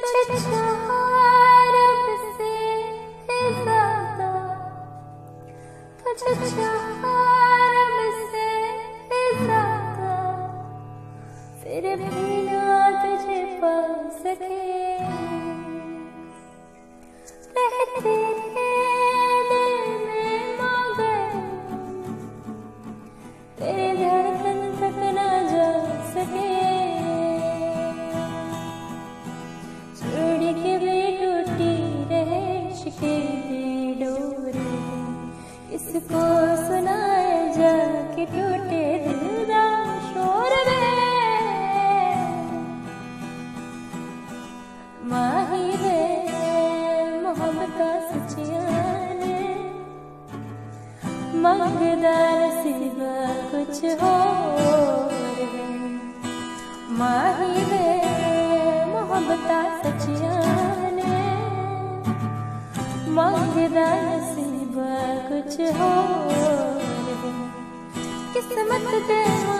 た मोहब्बत सचिया ने कुछ और है। माही वे मोहब्बत सचिया ने मंगदा नसीबा कुछ और है। किस्मत दे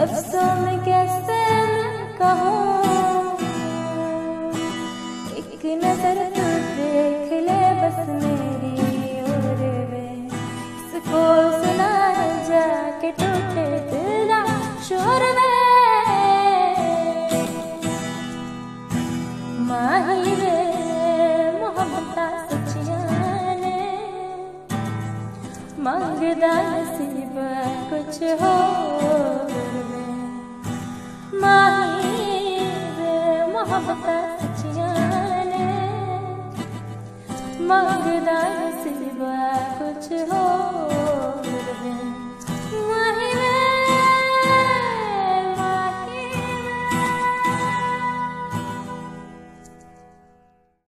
लफ्जों में कैसे मैं कहूँ। एक नज़र तू देख ले बस मेरी और वे। इसको सुना जाके टूटे दिल शोर में माही ने। मंगदा नसीब कुछ और मोहब्बत सचिया मंगदा